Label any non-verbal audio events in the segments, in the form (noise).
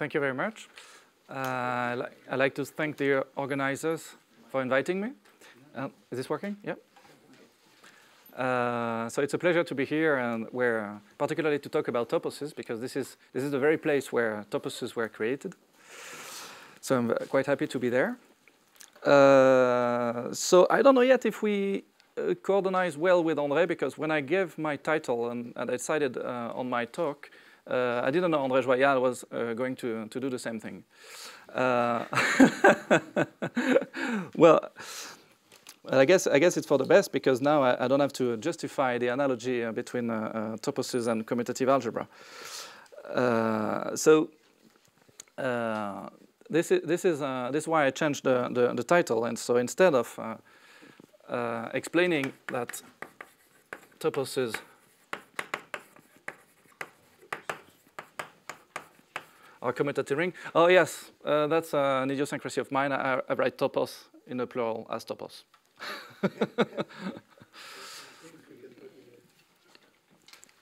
Thank you very much. Uh, I'd like to thank the organizers for inviting me. Uh, is this working? Yeah. Uh, so it's a pleasure to be here and where, particularly to talk about toposes, because this is this is the very place where toposes were created. So I'm quite happy to be there. Uh, so I don't know yet if we uh, coordinate well with André, because when I gave my title and, and I decided uh, on my talk, uh, I didn't know André Joyal was uh, going to, to do the same thing. Uh, (laughs) well, I guess I guess it's for the best because now I, I don't have to justify the analogy uh, between uh, uh, toposes and commutative algebra. so this is this is this is why I changed the, the, the title, and so instead of explaining that toposes commutative ring. Oh yes, uh, that's uh, an idiosyncrasy of mine. I, I, write topos in the plural as topos. (laughs)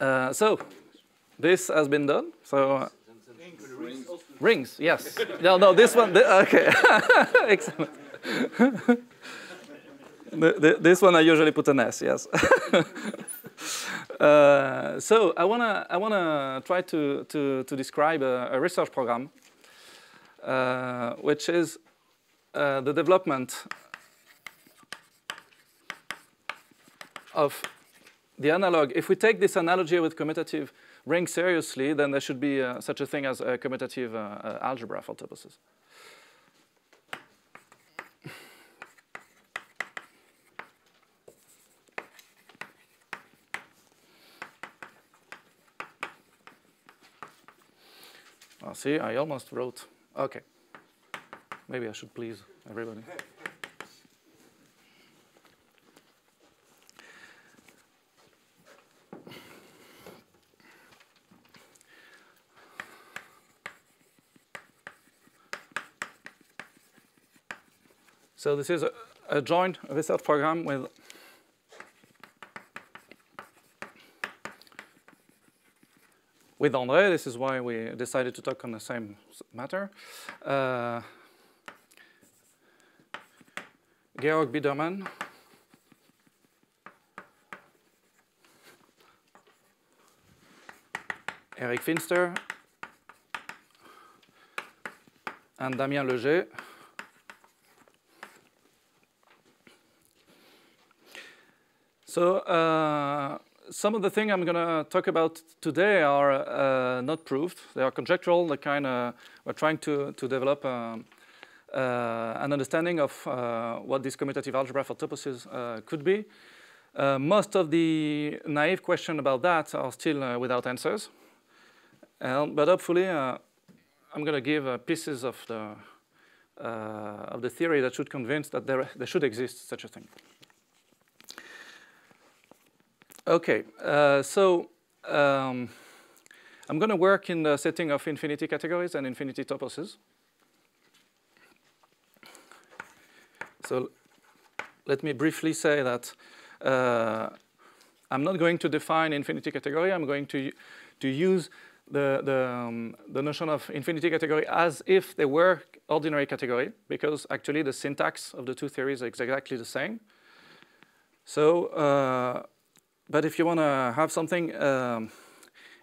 uh, so this has been done. So rings. rings, yes. no, no, this one. Th okay, (laughs) excellent. (laughs) the, the, this one I usually put an S. Yes. Uh, so I wanna I wanna try to to to describe a, a research program, uh, which is uh, the development of the analog. If we take this analogy with commutative ring seriously, then there should be uh, such a thing as a commutative uh, algebra for toposes. Oh, see, I almost wrote. Okay. Maybe I should please everybody. So this is a, a joint research program with with André. This is why we decided to talk on the same matter. Uh, Georg Biedermann. Eric Finster. And Damien Lejay. So uh, some of the things I'm going to talk about today are uh, not proved. They are conjectural. They kind of we're trying to to develop um, uh, an understanding of uh, what this commutative algebra for toposes uh, could be. Uh, most of the naive questions about that are still without answers. but hopefully, I'm going to give pieces of the of the theory that should convince that there there should exist such a thing. Okay, uh, so um, I'm going to work in the setting of infinity categories and infinity toposes. So let me briefly say that uh, I'm not going to define infinity category. I'm going to, to use the, the, um, the notion of infinity category as if they were ordinary category, because actually the syntax of the two theories is exactly the same. So uh, but if you want to have something um,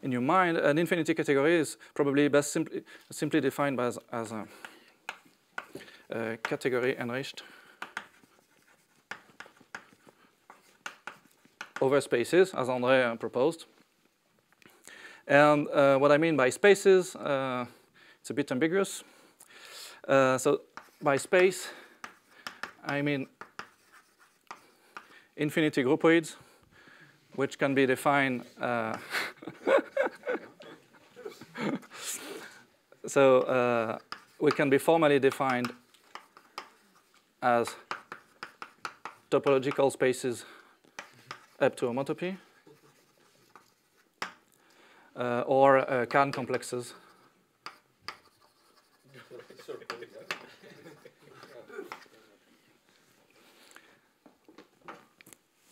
in your mind, an infinity category is probably best simply, simply defined as, as a, a category enriched over spaces, as André proposed. And uh, what I mean by spaces, uh, it's a bit ambiguous. Uh, so by space, I mean infinity groupoids which can be defined. Uh, (laughs) so uh, we can be formally defined as topological spaces up to homotopy uh, or uh, complexes.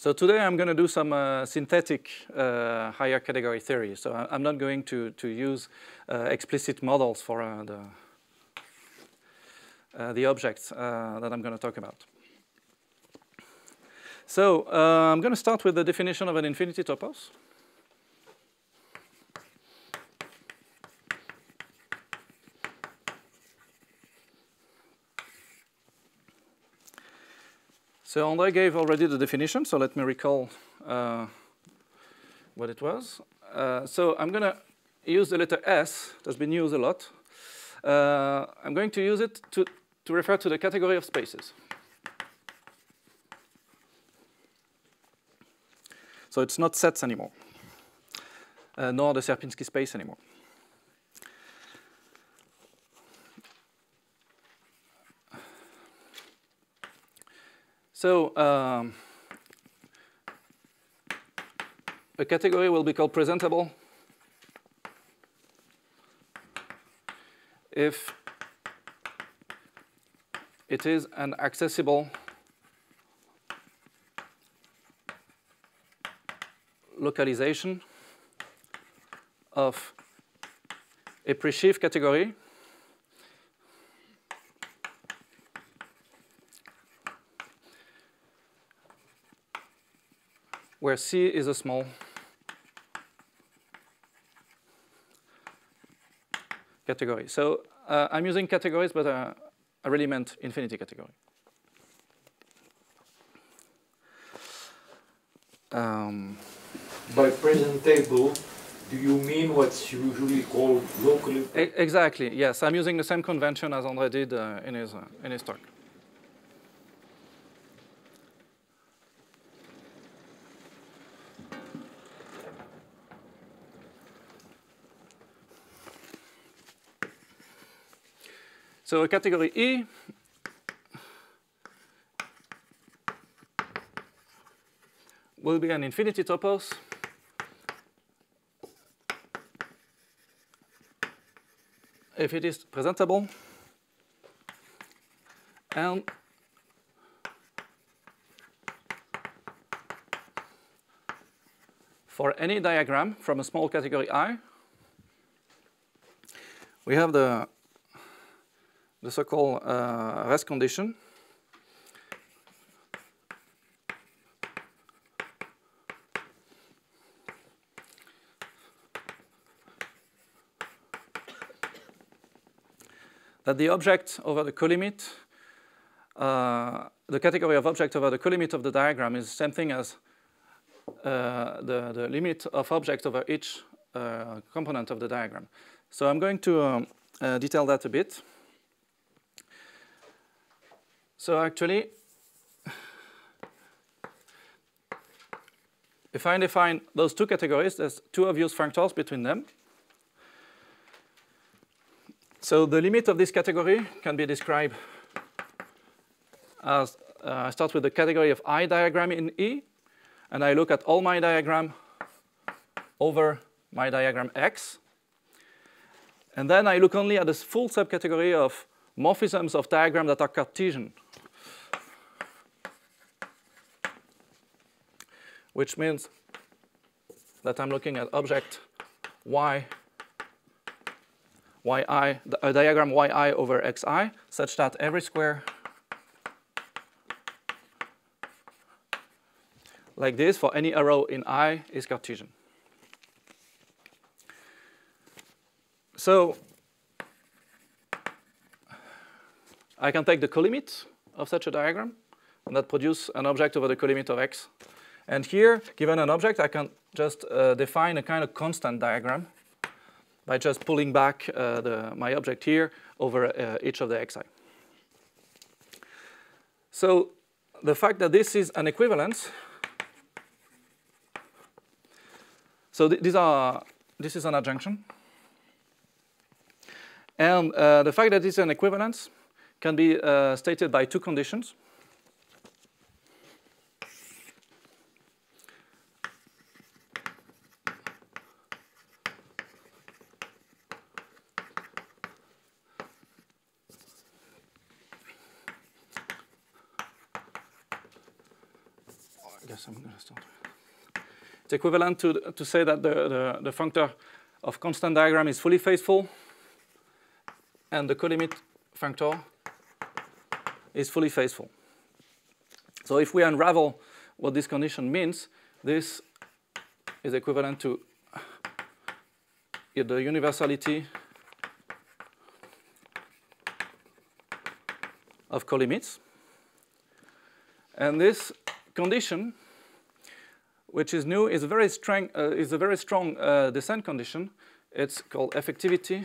So today I'm going to do some uh, synthetic uh, higher category theory. So I, am not going to, to use uh, explicit models for uh, the, uh, the objects uh, that I'm going to talk about. So I'm going to start with the definition of an infinity topos. So Andre gave already the definition, so let me recall uh, what it was. Uh, so I'm going to use the letter S, that's been used a lot. Uh, I'm going to use it to, to refer to the category of spaces. So it's not sets anymore, uh, nor the Sierpinski space anymore. So um, a category will be called presentable. If it is an accessible localization of a pre-sheaf category where C is a small category. So uh, I'm using categories, but uh, I really meant infinity category. Um, By presentable, do you mean what's usually called locally? Exactly, yes. I'm using the same convention as Andre did uh, in, his, uh, in his talk. So category E. Will be an infinity topos. If it is presentable. And for any diagram from a small category I, we have the the so-called uh, rest condition. that the object over the colimit, uh, the category of object over the colimit of the diagram is the same thing as uh, the, the limit of object over each uh, component of the diagram. So I'm going to um, uh, detail that a bit. So actually, if I define those two categories, there's two obvious functors between them. So the limit of this category can be described as uh, I start with the category of I diagram in E, and I look at all my diagram over my diagram X. And then I look only at this full subcategory of morphisms of diagram that are Cartesian. Which means that I'm looking at object y, yi, a diagram yi over xi, such that every square like this for any arrow in i is Cartesian. So I can take the colimit of such a diagram and that produce an object over the colimit of x and here, given an object, I can just uh, define a kind of constant diagram by just pulling back uh, the, my object here over uh, each of the xi. So the fact that this is an equivalence, so th these are, this is an adjunction. And uh, the fact that it's an equivalence can be uh, stated by two conditions. yes, I'm going to start. It's equivalent to, to say that the, the, the functor of constant diagram is fully faithful and the colimit functor is fully faithful. So if we unravel what this condition means, this is equivalent to the universality of colimits. And this condition, which is new, is a very strong, uh, is a very strong uh, descent condition. It's called effectivity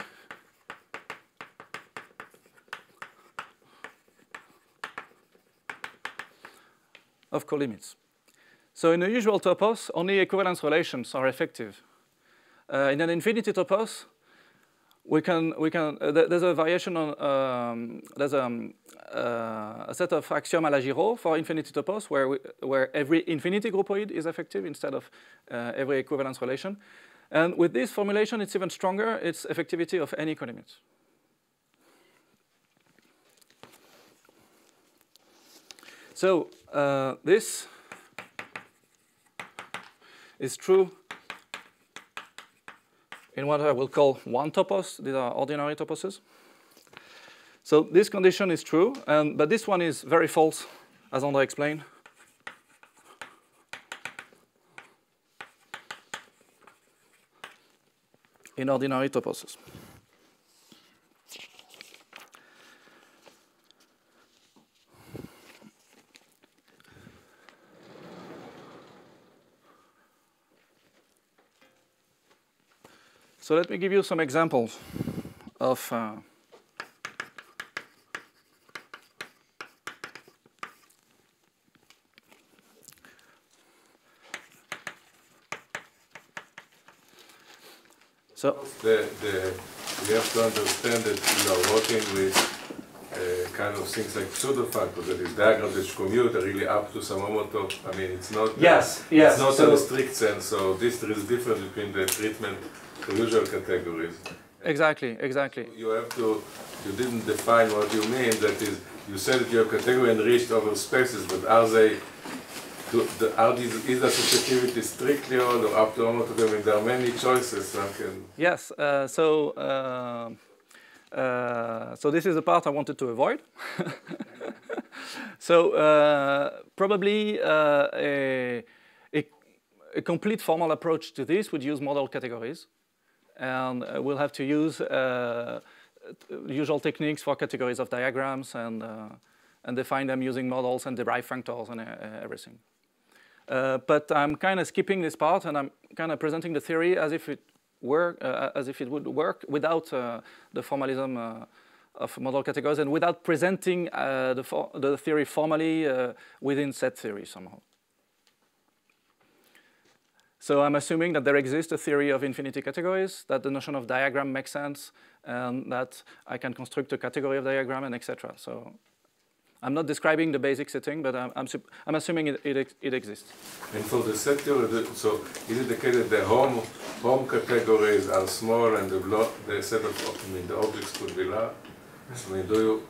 of colimits. So in a usual topos, only equivalence relations are effective. Uh, in an infinity topos, we can, we can, uh, there's a variation on, um, there's a, um, uh, a set of axiom à la Giraud for infinity topos where, we, where every infinity groupoid is effective instead of uh, every equivalence relation. And with this formulation, it's even stronger. It's effectivity of any colimit. So uh, this is true in what I will call one topos. These are ordinary toposes. So this condition is true, and, but this one is very false, as Andre explained. in ordinary toposes. So let me give you some examples of uh, So the, the, we have to understand that we are working with uh, kind of things like pseudo functors, that is diagrams which commute are really up to some amount of, I mean, it's not, yes, uh, yes, it's not so in a strict sense, so this there is difference between the treatment for usual categories. Exactly, exactly. You have to, you didn't define what you mean, that is, you said that you have category enriched over spaces, but are they do, the, are these, is the associativity strictly on or up to mean, there are many choices. Can yes, uh, so, uh, uh, so this is the part I wanted to avoid. (laughs) so uh, probably uh, a, a, a, complete formal approach to this would use model categories. And uh, we'll have to use usual techniques for categories of diagrams and, and define them using models and derive functors and everything. Uh, but I'm kind of skipping this part and I'm kind of presenting the theory as if it were, uh, as if it would work without uh, the formalism uh, of model categories and without presenting uh, the, the, theory formally within set theory somehow. So I'm assuming that there exists a theory of infinity categories, that the notion of diagram makes sense, and that I can construct a category of diagram and etc. So I'm not describing the basic setting, but I'm, I'm, I'm assuming it, it, it, exists. And for the set theory, so is it the case that the hom, hom categories are small and the, block, the set of I mean, the objects could be large? I mean, do you?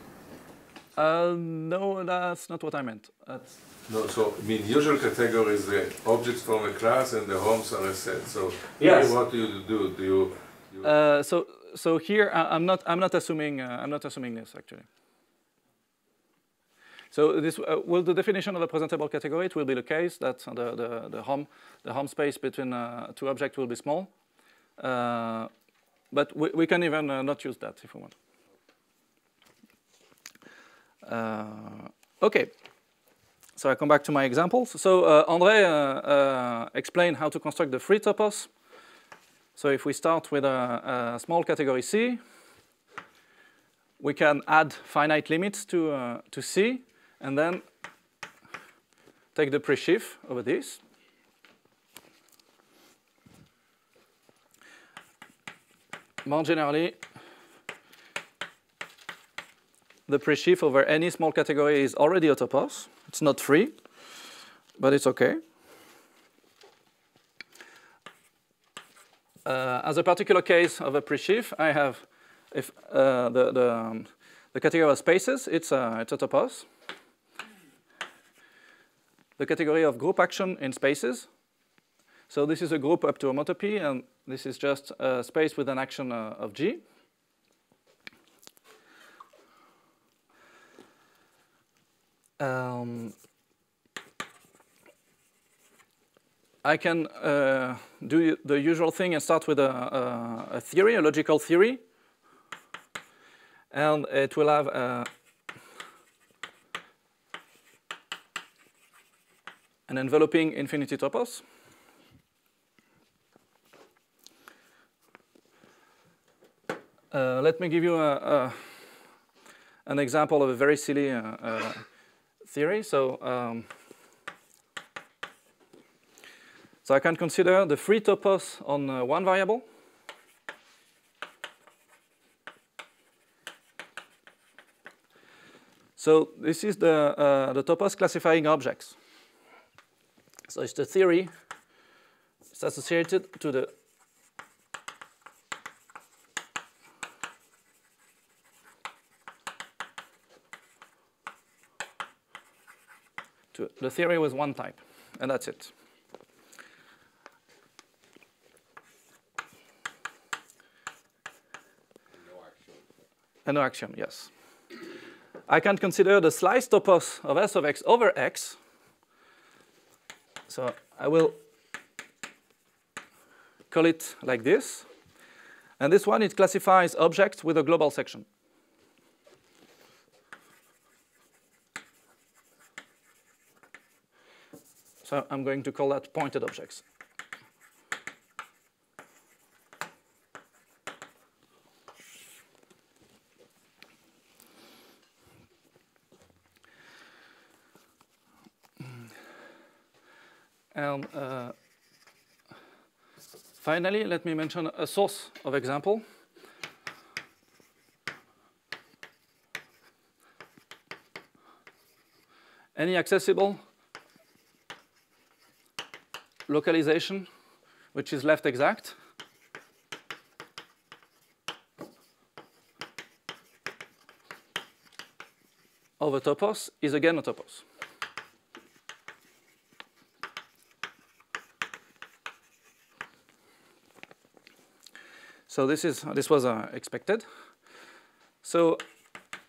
Uh, no, that's not what I meant. That's no, so I mean, usual category is the objects from a class and the homs are a set. So yes. Here, what do you do? Do you? you uh, so so here I'm not I'm not assuming uh, I'm not assuming this actually. So this, uh, will the definition of a presentable category, it will be the case that the, the, the hom, the hom space between uh, two objects will be small. Uh, but we, we, can even uh, not use that if we want. Uh, okay. So I come back to my examples. So uh, André uh, uh, explained how to construct the free topos. So if we start with a, a small category C, we can add finite limits to, uh, to C and then take the presheaf over this. More generally, the presheaf over any small category is already a topos. It's not free, but it's okay. Uh, as a particular case of a presheaf, I have if uh, the, the, um, the category of spaces, it's a, it's a topos. the category of group action in spaces. So this is a group up to homotopy, and this is just a space with an action uh, of G. Um, I can uh, do the usual thing and start with a, a, a, theory, a logical theory. And it will have a, an enveloping infinity topos. Uh, let me give you a, an example of a very silly uh, uh theory. So, um, so I can consider the free topos on uh, one variable. So this is the, uh, the topos classifying objects. So it's the theory it's associated to the to the theory with one type, and that's it. And no axiom, yes. I can consider the slice topos of S of x over x. So I will call it like this. And this one, it classifies objects with a global section. So I'm going to call that pointed objects. And uh, finally, let me mention a source of example. Any accessible localization, which is left exact. over topos is again a topos. So this is this was uh, expected. So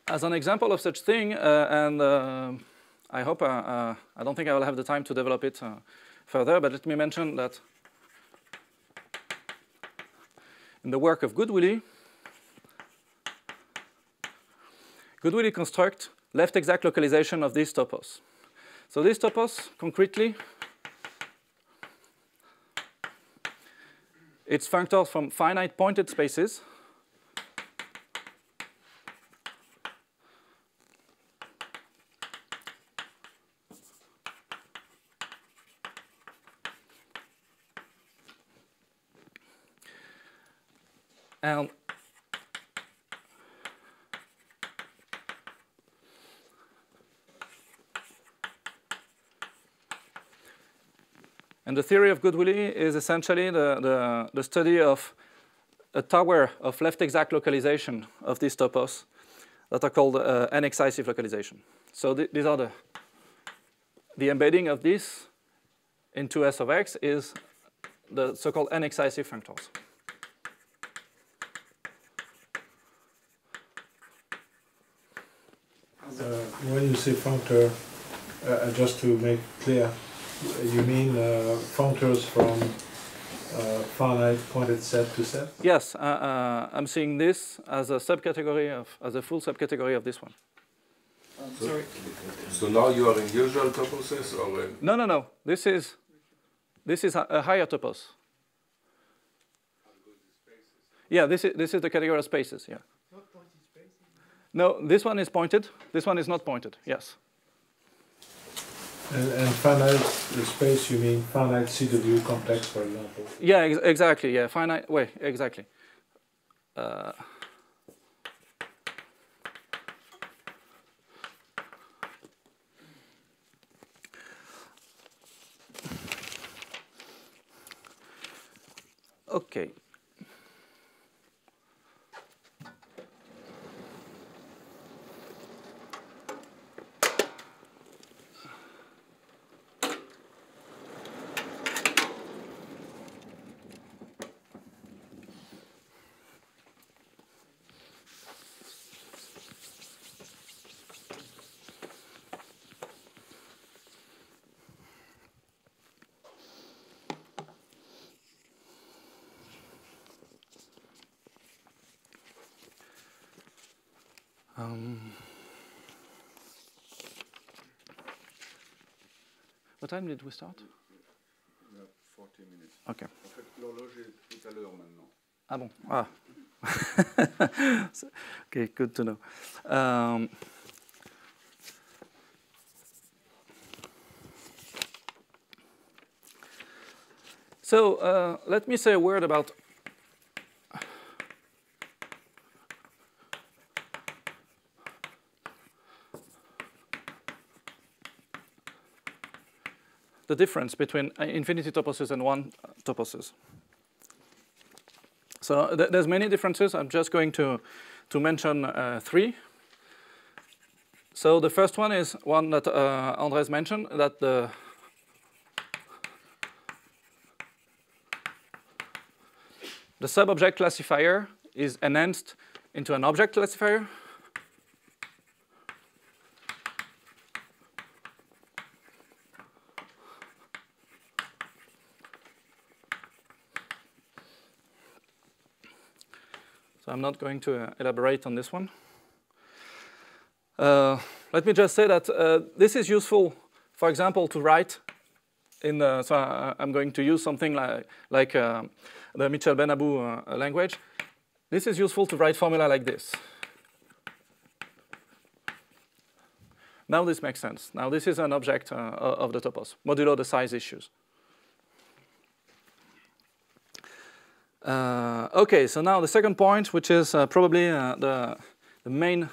as an example of such thing, uh, and uh, I hope uh, uh, I don't think I will have the time to develop it uh, further, but let me mention that in the work of Goodwillie, Goodwillie construct left exact localization of these topos. So these topos, concretely, it's functors from finite pointed spaces And And the theory of Goodwillie is essentially the, the, the, study of a tower of left exact localization of these topos that are called uh, n-excisive localization. So th these are the, the embedding of this into S of x is the so-called n-excisive functors. Uh, when you say functor, uh, uh, just to make clear, you mean uh, functors from uh, finite pointed set to set? Yes, uh, I'm seeing this as a subcategory of, as a full subcategory of this one. Um, so, sorry. So now you are in usual toposes or in No, no, no. This is this is a, a higher topos. Yeah, this is this is the category of spaces. Yeah. No, this one is pointed. This one is not pointed. Yes. And, and finite space, you mean finite CW complex, for example? Yeah, ex exactly. Yeah, finite. Wait, exactly. Uh, okay. What time did we start? 40 minutes. Okay. En fait, l'horloge est tout à l'heure maintenant. Ah bon. Ah. (laughs) okay, good to know. Um, so uh, let me say a word about the difference between uh, infinity toposes and one toposes. So th there's many differences. I'm just going to, to mention uh, three. So the first one is one that uh, Andres mentioned, that the the sub-object classifier is enhanced into an object classifier. I'm not going to uh, elaborate on this one. Uh, let me just say that uh, this is useful, for example, to write in the, so I, am going to use something like, like uh, the Mitchell Benabou uh, language. This is useful to write formula like this. Now this makes sense. Now this is an object uh, of the topos, modulo the size issues. Uh, okay, so now the second point, which is uh, probably uh, the, the, main,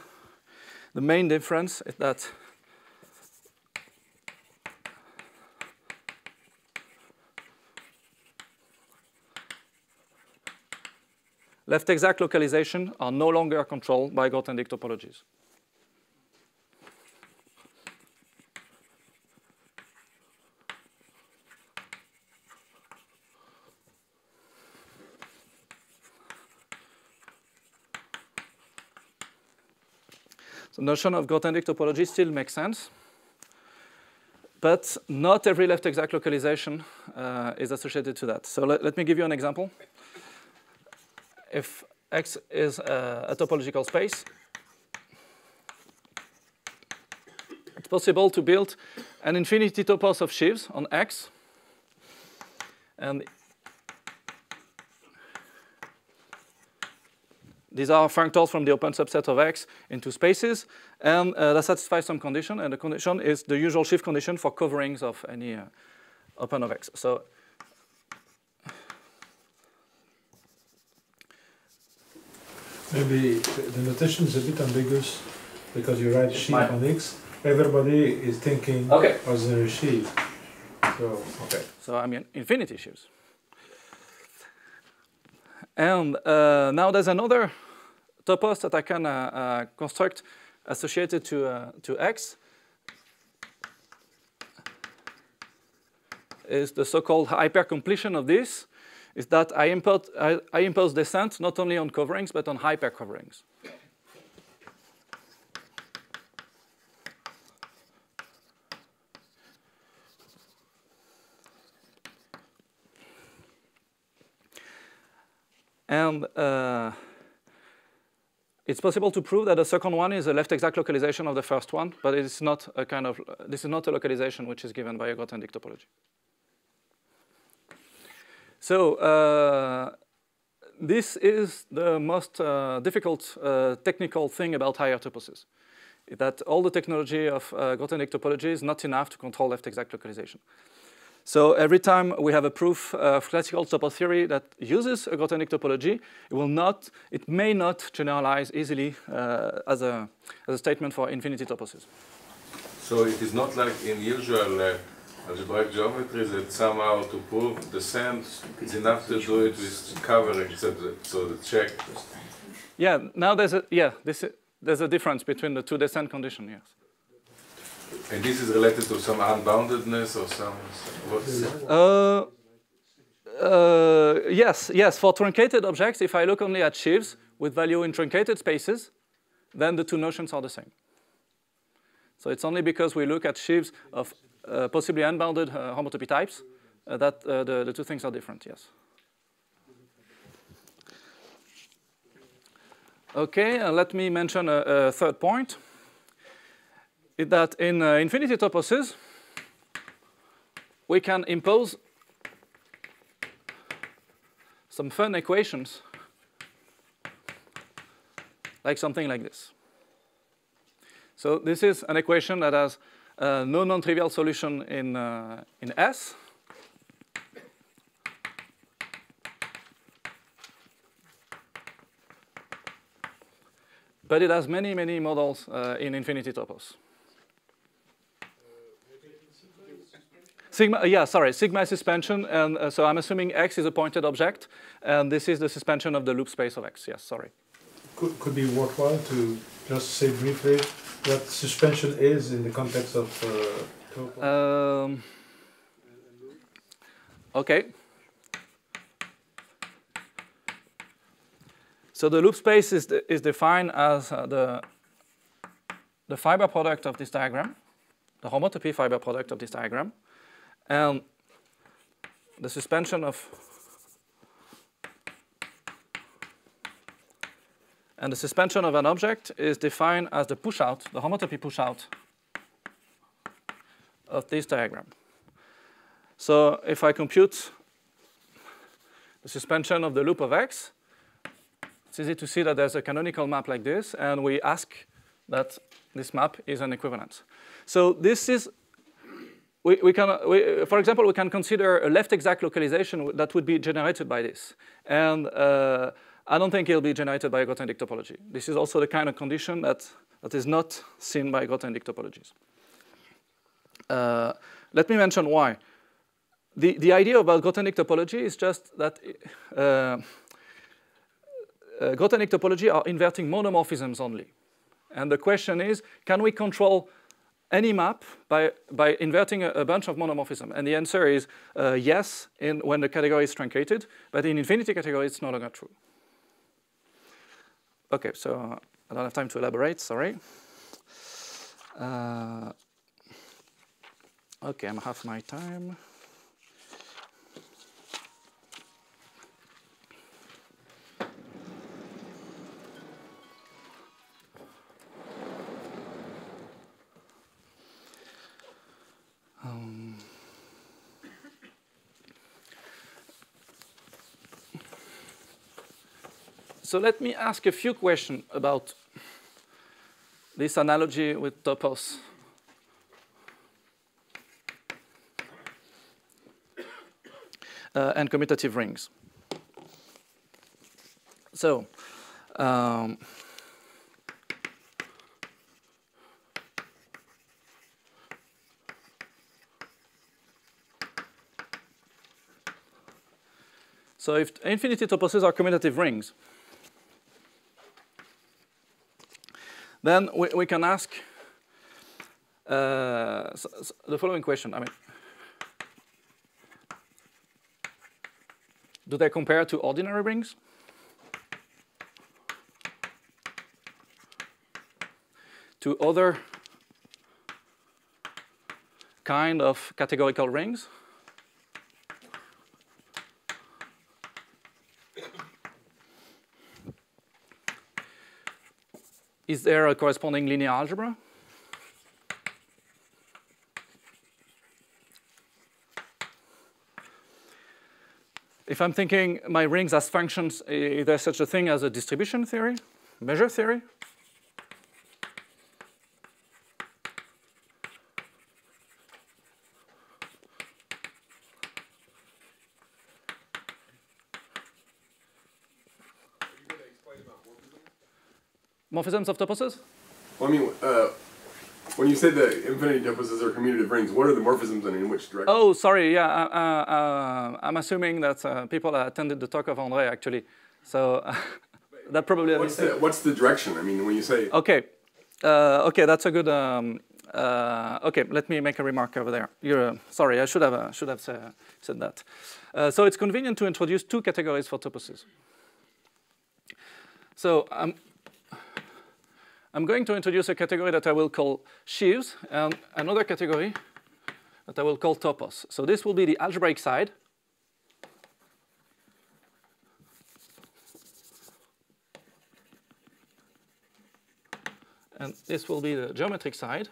the main difference, is that left exact localization are no longer controlled by Grothendieck topologies. The notion of Grothendieck topology still makes sense, but not every left exact localization uh, is associated to that. So let, let, me give you an example. If X is a, a topological space, it's possible to build an infinity topos of sheaves on X, and These are functors from the open subset of X into spaces, and uh, that satisfies some condition, and the condition is the usual sheaf condition for coverings of any uh, open of X. So maybe the notation is a bit ambiguous because you write sheaf on X. Everybody is thinking okay. auxiliary sheaf. So okay. So I mean infinity sheaves. And uh, now there's another topos that I can uh, uh, construct associated to, uh, to X is the so-called hypercompletion of this, is that I, import, I, I impose descent not only on coverings, but on hypercoverings. And uh, it's possible to prove that the second one is a left exact localization of the first one, but it is not a kind of, this is not a localization which is given by a Grothendieck topology. So uh, this is the most uh, difficult uh, technical thing about higher toposes, that all the technology of uh, Grothendieck topology is not enough to control left exact localization. So every time we have a proof of classical topo theory that uses a Grothendieck topology, it will not, it may not generalize easily uh, as, a, as a statement for infinity toposes. So it is not like in usual uh, algebraic geometry that somehow to prove the descent is enough to do it with covering, so the, so the Čech. Yeah, now there's a, yeah, this, there's a difference between the two descent conditions, yes. And this is related to some unboundedness or some, uh, uh, yes, yes. For truncated objects, if I look only at sheaves with value in truncated spaces, then the two notions are the same. So it's only because we look at sheaves of uh, possibly unbounded uh, homotopy types uh, that uh, the, the two things are different, yes. Okay, let me mention a, a, third point. Is that in uh, infinity toposes, we can impose some fun equations like something like this. So this is an equation that has uh, no non-trivial solution in, uh, in S. But it has many, many models uh, in infinity topos. Sigma, yeah, sorry, sigma is suspension, and uh, so I'm assuming x is a pointed object, and this is the suspension of the loop space of x. Yes, sorry. Could, could be worthwhile to just say briefly what suspension is in the context of uh, um, okay. So the loop space is, de is defined as uh, the, the fiber product of this diagram, the homotopy fiber product of this diagram, and the suspension of And the suspension of an object is defined as the push-out, the homotopy push-out of this diagram. So if I compute the suspension of the loop of x, it's easy to see that there's a canonical map like this, and we ask that this map is an equivalence. So this is, we, we can, we, for example, we can consider a left exact localization that would be generated by this. And uh, I don't think it'll be generated by a Grothendieck topology. This is also the kind of condition that, that is not seen by Grothendieck topologies. Uh, let me mention why. The, the idea about Grothendieck topology is just that uh, uh, Grothendieck topology are inverting monomorphisms only. And the question is, can we control any map by, by inverting a, a bunch of monomorphism? And the answer is uh, yes in, when the category is truncated, but in infinity category, it's no longer true. Okay, so I don't have time to elaborate, sorry. Uh, okay, I'm half my time. So let me ask a few questions about this analogy with topos. Uh, and commutative rings. So, um, so if infinity toposes are commutative rings, Then we, we can ask uh, so, so the following question. I mean, do they compare to ordinary rings? To other kind of categorical rings? Is there a corresponding linear algebra? If I'm thinking my rings as functions, is there such a thing as a distribution theory, measure theory? Morphisms of toposes? Well, I mean, uh, when you say the infinity toposes are commutative rings, what are the morphisms and in which direction? Oh, sorry, yeah, uh, uh, uh I'm assuming that uh, people attended the talk of André, actually. So (laughs) that probably... What's the, what's the direction? I mean, when you say... Okay, uh, okay, that's a good... Um, okay, let me make a remark over there. You're, sorry, I should have, should have say, said that. so it's convenient to introduce two categories for toposes. So um, I'm going to introduce a category that I will call sheaves and another category that I will call topos. So this will be the algebraic side. And this will be the geometric side.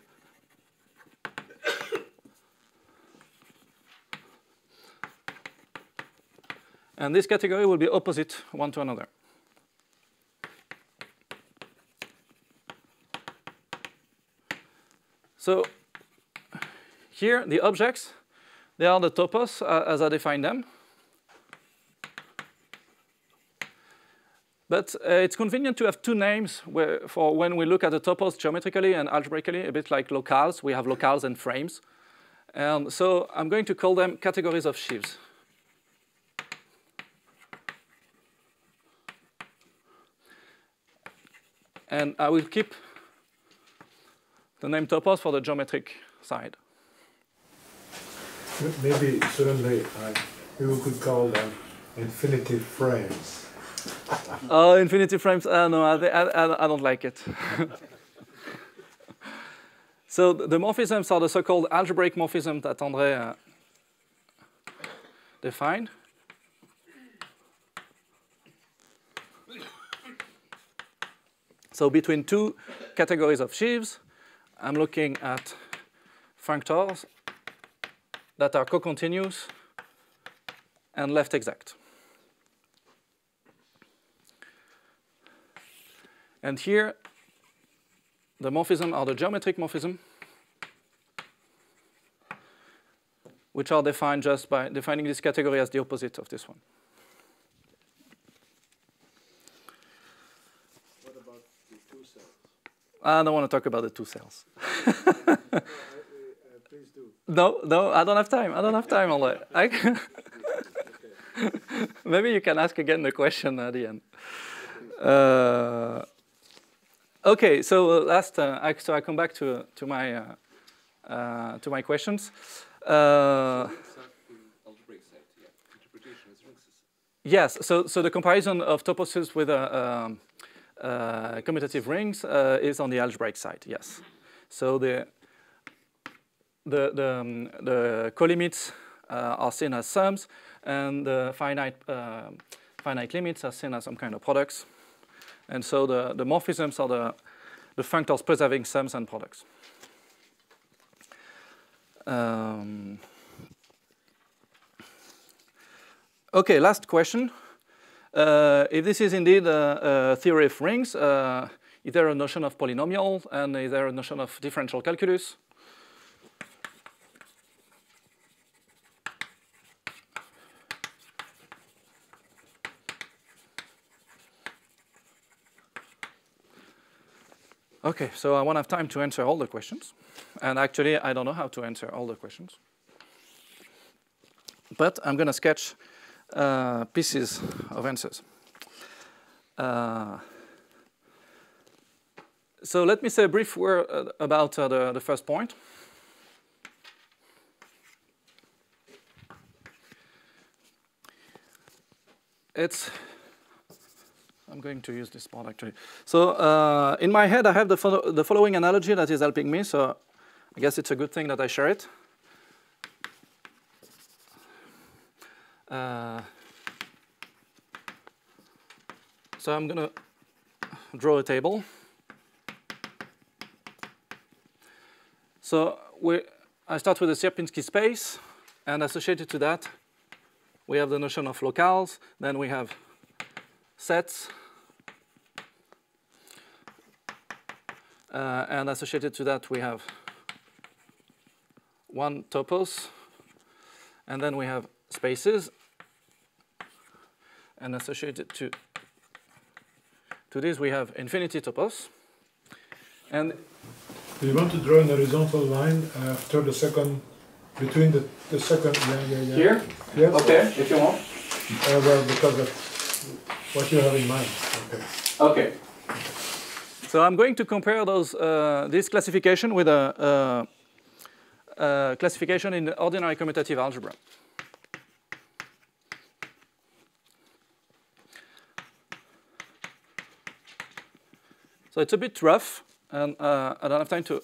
And this category will be opposite one to another. So here, the objects, they are the topos uh, as I define them. But uh, it's convenient to have two names for when we look at the topos geometrically and algebraically, a bit like locales. We have locales and frames. And so I'm going to call them categories of sheaves. And I will keep the name topos for the geometric side. Maybe suddenly uh, you could call them infinity frames. oh, infinity frames. Uh, no, I, I, I don't like it. (laughs) so the morphisms are the so-called algebraic morphisms that André uh, defined. So between two categories of sheaves, I'm looking at functors that are co-continuous and left exact. And here, the morphism are the geometric morphism, which are defined just by defining this category as the opposite of this one. I don't want to talk about the two cells. (laughs) no, no, I don't have time. I don't have time on that. I (laughs) Maybe you can ask again the question at the end. Uh, okay, so last, uh, I, so I come back to to my uh, uh to my questions. Uh, yes, so so the comparison of toposes with a um, uh, commutative rings uh, is on the algebraic side, yes. So the, the, the, um, the colimits uh, are seen as sums, and the finite, uh, finite limits are seen as some kind of products. And so the, the morphisms are the, the functors preserving sums and products. Um, okay, last question. Uh, if this is indeed a, a theory of rings, uh, is there a notion of polynomial and is there a notion of differential calculus? Okay, so I won't have time to answer all the questions. And actually, I don't know how to answer all the questions. But I'm going to sketch uh, pieces of answers. Uh, so let me say a brief word uh, about uh, the, the first point. It's, I'm going to use this part actually. So uh, in my head, I have the, fo the following analogy that is helping me. So I guess it's a good thing that I share it. Uh, so I'm going to draw a table. So we, I start with the Sierpinski space, and associated to that, we have the notion of locales, then we have sets, uh, and associated to that we have one topos, and then we have spaces and associated to to this. We have infinity topos. And do you want to draw an horizontal line after the second between the, the second yeah, yeah, yeah. here? Yes okay if you want. Uh, well because of what you have in mind. Okay. Okay. So I'm going to compare those uh, this classification with a, uh, uh classification in ordinary commutative algebra So it's a bit rough, and uh, I don't have time to,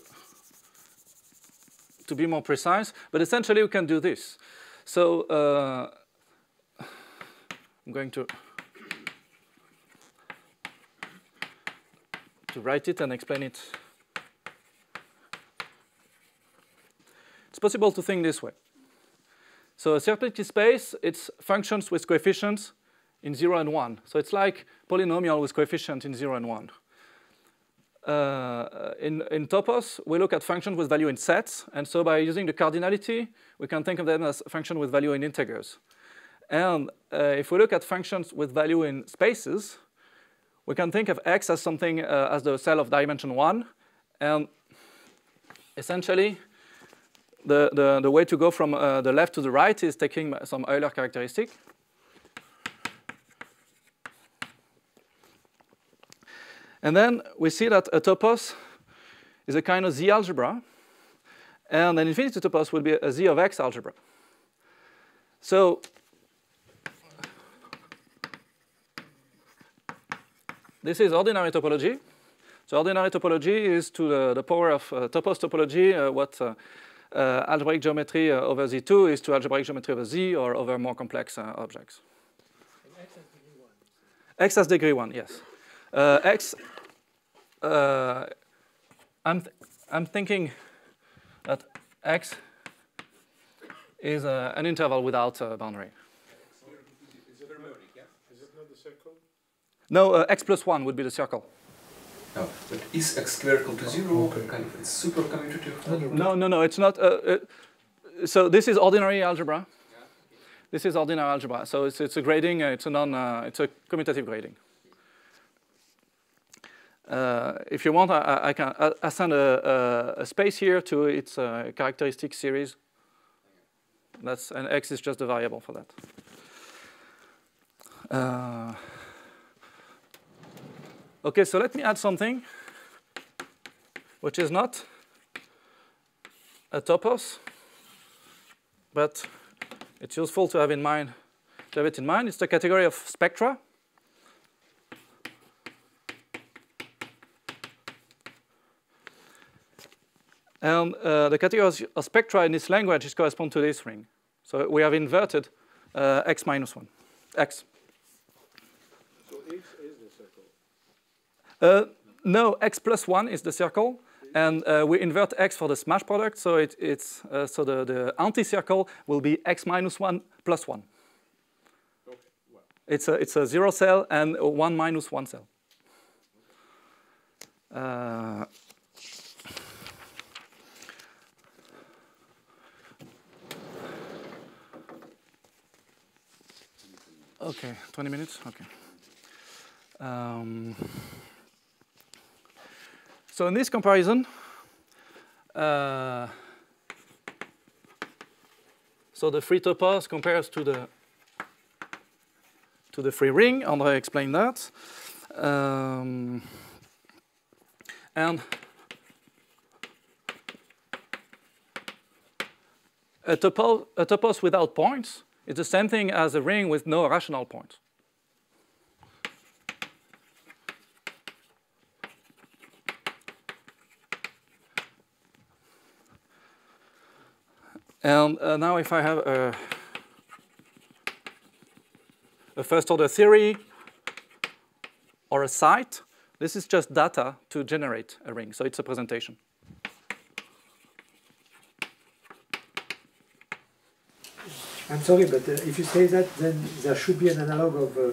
to be more precise, but essentially we can do this. So uh, I'm going to, to write it and explain it. It's possible to think this way. So a Sierpinski space, it's functions with coefficients in 0 and 1. So it's like polynomial with coefficients in 0 and 1. Uh, in, in topos, we look at functions with value in sets. And so by using the cardinality, we can think of them as function with value in integers. And uh, if we look at functions with value in spaces, we can think of x as something uh, as the cell of dimension 1. And essentially, the, the, the way to go from uh, the left to the right is taking some Euler characteristic. And then we see that a topos is a kind of Z algebra, and an infinity topos would be a Z of X algebra. So this is ordinary topology. So ordinary topology is to the, the power of uh, topos topology uh, what uh, uh, algebraic geometry uh, over Z2 is to algebraic geometry over Z or over more complex uh, objects. X has degree 1, yes. Uh, X, uh, I'm, th I'm thinking that X is uh, an interval without a boundary. No, uh, X plus 1 would be the circle. No, but is x squared equal to zero? Okay. Kind of, it's super commutative. No, no, no, it's not. Uh, uh, so this is ordinary algebra. This is ordinary algebra. So it's, it's a grading. Uh, it's a non. Uh, it's a commutative grading. Uh, if you want, I, I can assign a, a, a space here to its uh, characteristic series. That's and x is just the variable for that. Uh, okay, so let me add something, which is not a topos, but it's useful to have in mind to have it in mind. It's the category of spectra. And uh, the category of spectra in this language is correspond to this ring. So we have inverted uh, x minus 1, x. So X is the circle. Uh, no, x plus 1 is the circle. And uh, we invert x for the smash product, so it, it's uh, so the, the anti-circle will be x minus 1 plus 1. Okay, well, It's a, it's a zero cell and a 1 minus 1 cell. Okay, 20 minutes? Okay. Um, so in this comparison, uh, so the free topos compares to the to the free ring. Andre explained that. Um, and a, topo, a topos without points is the same thing as a ring with no rational points. And uh, now if I have a, a first order theory or a site, this is just data to generate a ring. So it's a presentation. I'm sorry, but uh, if you say that, then there should be an analog of uh,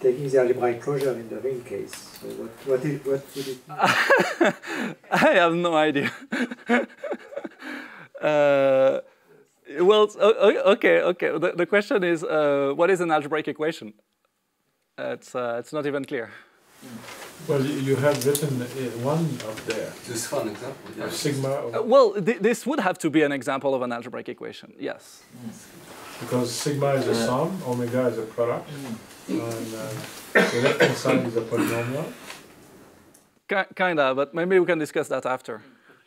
taking the algebraic closure in the ring case. So what, what, is, what would it mean? (laughs) I have no idea. (laughs) uh, well, o- o- okay, okay. The, the question is, uh, what is an algebraic equation? It's, uh, it's not even clear. well, you you have written uh, one up there, This is one example. Yeah. sigma, Uh, well, th- this would have to be an example of an algebraic equation, yes. Because sigma is a sum, omega is a product, and uh, the left-hand side is a polynomial. Kinda, but maybe we can discuss that after.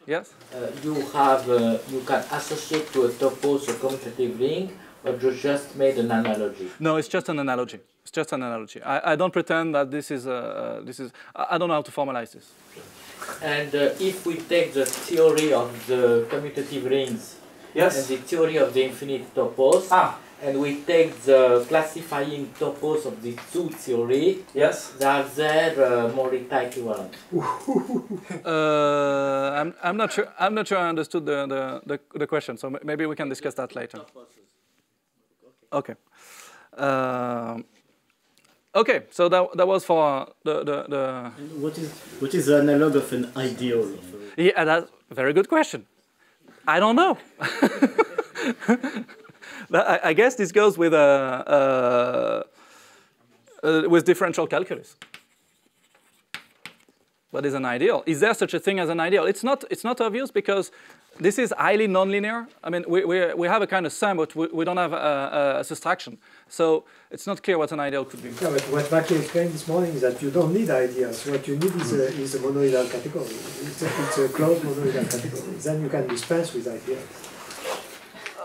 Yes? Uh, you have uh, you can associate to a topos a commutative ring, or you just made an analogy. No, it's just an analogy. It's just an analogy. I, I don't pretend that this is, uh, uh, this is, I I don't know how to formalize this. And uh, if we take the theory of the commutative rings and Yes? the theory of the infinite topos, Ah, and we take the classifying topos of the two theory, Yes. they are there uh, Morita (laughs) equivalent. Uh, I'm, I'm not sure. I'm not sure I understood the, the, the, the question. So maybe we can discuss that later. Okay. Um, okay. So that, that was for the, the, the And what is what is the analog of an ideal? Yeah, that's a very good question. I don't know. (laughs) I, guess this goes with, uh, uh, uh, with differential calculus. What is an ideal? Is there such a thing as an ideal? It's not, it's not obvious because this is highly nonlinear. I mean, we, we, we have a kind of sum, but we, we don't have a, a subtraction. So it's not clear what an ideal could be. Yeah, but what Maki explained this morning is that you don't need ideas. What you need is a, is a monoidal category. It's a, it's a closed monoidal category. Then you can dispense with ideas.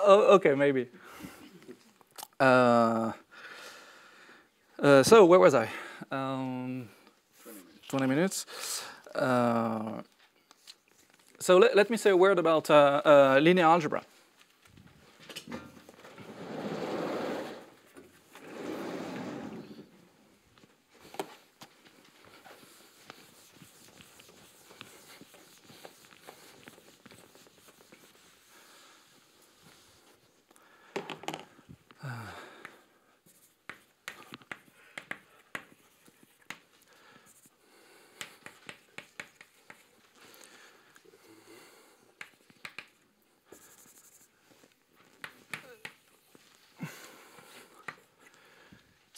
Oh, okay, maybe. Uh, uh, so where was I? Um, 20 minutes. Uh, so let, let me say a word about uh, uh, linear algebra.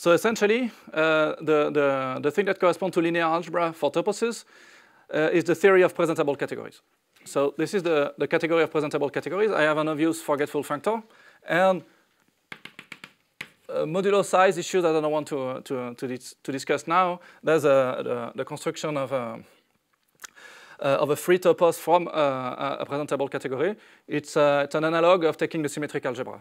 So essentially, uh, the, the, the thing that corresponds to linear algebra for toposes uh, is the theory of presentable categories. So this is the, the category of presentable categories. I have an obvious forgetful functor. And uh, modulo size issues that I don't want to, to, to, dis to discuss now. There's a, the, the construction of a, uh, of a free topos from uh, a, a presentable category. It's, uh, it's an analog of taking the symmetric algebra.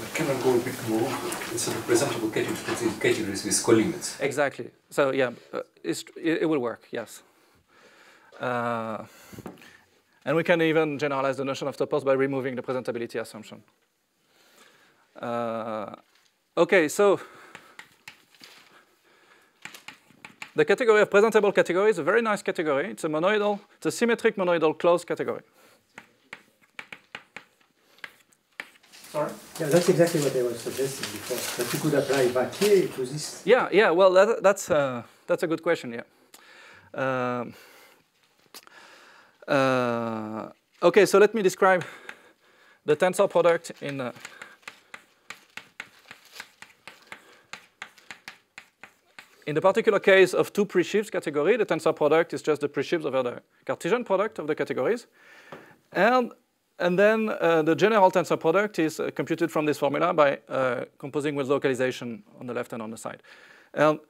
But can go a bit more? Instead of presentable categories, categories with colimits. Exactly. So yeah, uh, it's, it, it will work. Yes. Uh, and we can even generalize the notion of topos by removing the presentability assumption. Uh, okay, so the category of presentable category is a very nice category. It's a monoidal, it's a symmetric monoidal closed category. Sorry? Yeah, that's exactly what I was suggesting before. That you could apply Vaquier to this. Yeah, yeah. Well, that, that's uh, that's a good question. Yeah. Um, uh, okay, so let me describe the tensor product in. Uh, in the particular case of two presheaves category, the tensor product is just the presheaves over the Cartesian product of the categories. And, and then uh, the general tensor product is uh, computed from this formula by uh, composing with localization on the left and on the side. And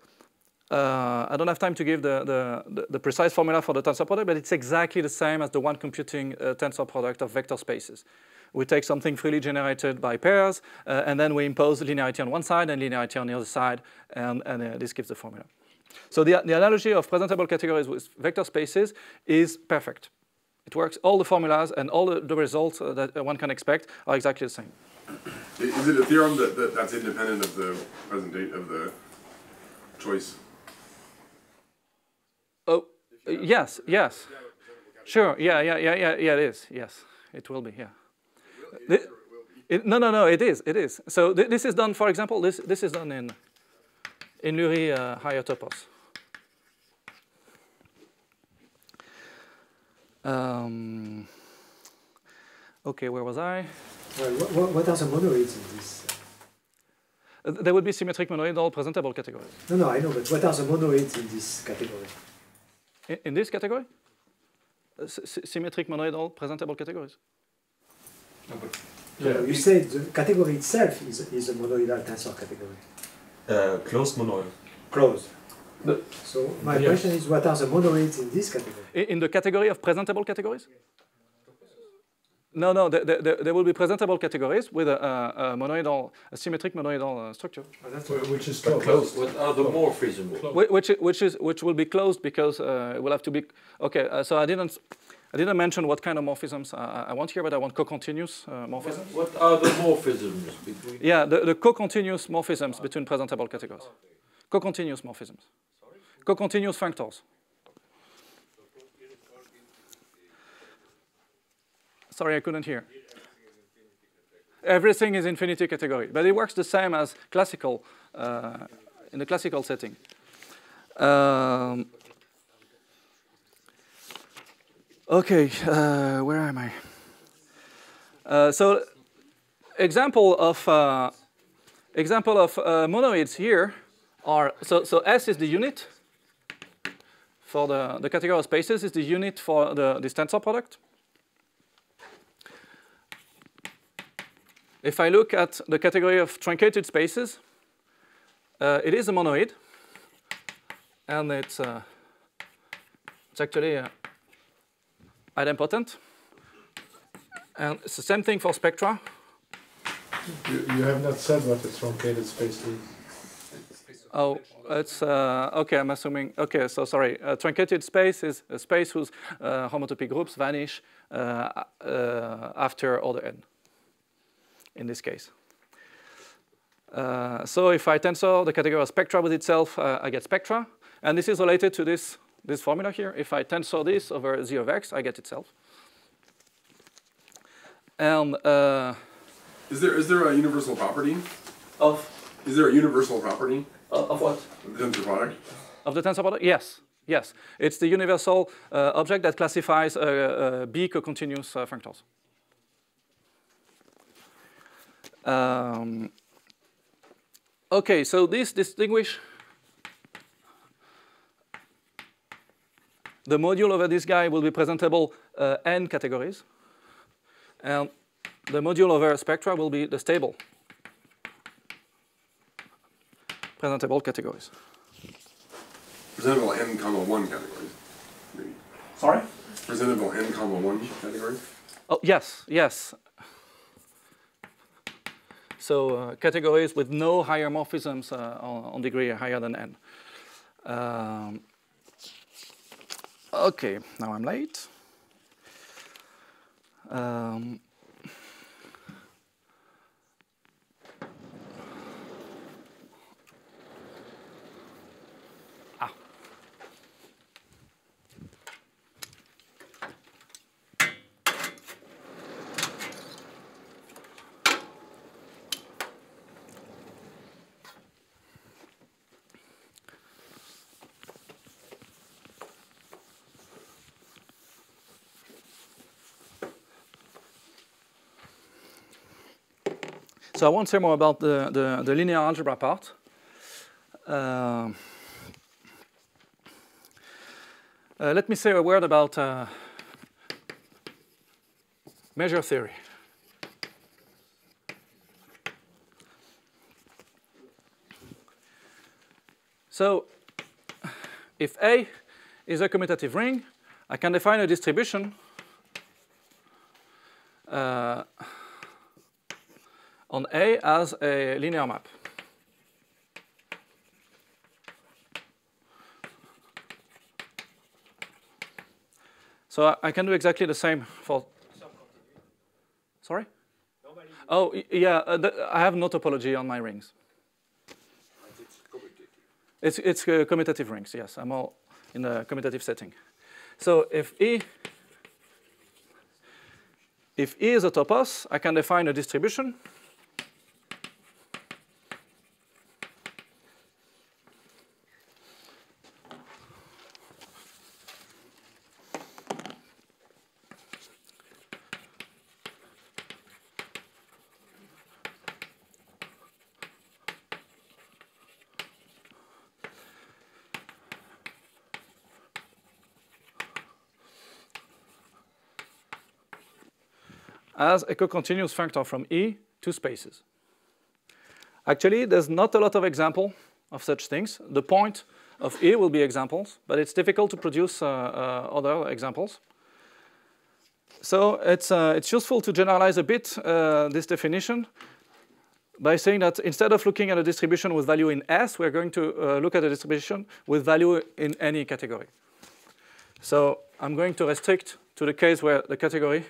uh, I don't have time to give the, the, the, precise formula for the tensor product, but it's exactly the same as the one computing uh, tensor product of vector spaces. We take something freely generated by pairs, uh, and then we impose linearity on one side and linearity on the other side, and, and this gives the formula. So the, the analogy of presentable categories with vector spaces is perfect. It works, all the formulas and all the, the results uh, that one can expect are exactly the same. Is it a theorem that, that that's independent of the present date of the choice? Oh, yes, yes. Sure, yeah, yeah, yeah, yeah, yeah, it is, yes. It will be, yeah. It, no, no, no, it is, it is. So th this is done, for example, this, this is done in, in Lurie uh, higher topos. Um, okay, where was I? Well, what, what are the monoids in this? Uh, there would be symmetric monoidal presentable categories. No, no, I know, but what are the monoids in this category? In, in this category? Uh, symmetric monoidal presentable categories. No, but yeah, you said the category itself is, is a monoidal tensor category. Uh, closed monoid. Closed. But, so my yes. question is, what are the monoids in this category? In, in the category of presentable categories? No, no, there, there, there, will be presentable categories with a, a, a monoidal, a symmetric monoidal uh, structure. Oh, that's which is closed. closed. What are the morphisms? Which, which is which will be closed because uh, it will have to be okay. Uh, so I didn't. I didn't mention what kind of morphisms I, I want here, but I want co-continuous uh, morphisms. What are the morphisms between? Yeah, the, the co-continuous morphisms between presentable categories. Co-continuous morphisms. Co-continuous functors. Sorry, I couldn't hear. Everything is infinity category, but it works the same as classical, uh, in the classical setting. Um, okay, uh, where am I? Uh, so, example of uh, example of uh, monoids here are so so S is the unit for the the category of spaces is the unit for the this tensor product. If I look at the category of truncated spaces, uh, it is a monoid, and it's uh, it's actually uh, idempotent. And it's the same thing for spectra. You, you have not said what a truncated space is. Oh, it's uh, okay. I'm assuming. Okay, so sorry. A truncated space is a space whose uh, homotopy groups vanish uh, uh, after order n. In this case. Uh, so if I tensor the category of spectra with itself, uh, I get spectra, and this is related to this this formula here. If I tensor this over z of x, I get itself. And uh, Is there is there a universal property? of Is there a universal property of of what? of the tensor product? Of the tensor product? Yes, yes. It's the universal uh, object that classifies uh, uh, B co-continuous uh, functors. Um, okay, so this distinguish the module over this guy will be presentable uh, n categories, and the module over spectra will be the stable presentable categories. Presentable n comma one categories. Maybe. Sorry? Presentable n comma one categories. Oh, yes, yes. So uh, categories with no higher morphisms uh, on, on degree higher than n. Um, okay, now I'm late. Um, So I won't say more about the, the, the linear algebra part. Um, uh, let me say a word about uh, measure theory. So if A is a commutative ring, I can define a distribution uh, on A as a linear map. So I, can do exactly the same for. Sorry? Oh, yeah, uh, I have no topology on my rings. It's, it's uh, commutative rings, yes. I'm all in a commutative setting. So if E if E is a topos, I can define a distribution as a co-continuous functor from E to spaces. Actually, there's not a lot of example of such things. The point of E will be examples, but it's difficult to produce uh, uh, other examples. So it's, uh, it's useful to generalize a bit uh, this definition by saying that instead of looking at a distribution with value in S, we're going to uh, look at a distribution with value in any category. So I'm going to restrict to the case where the category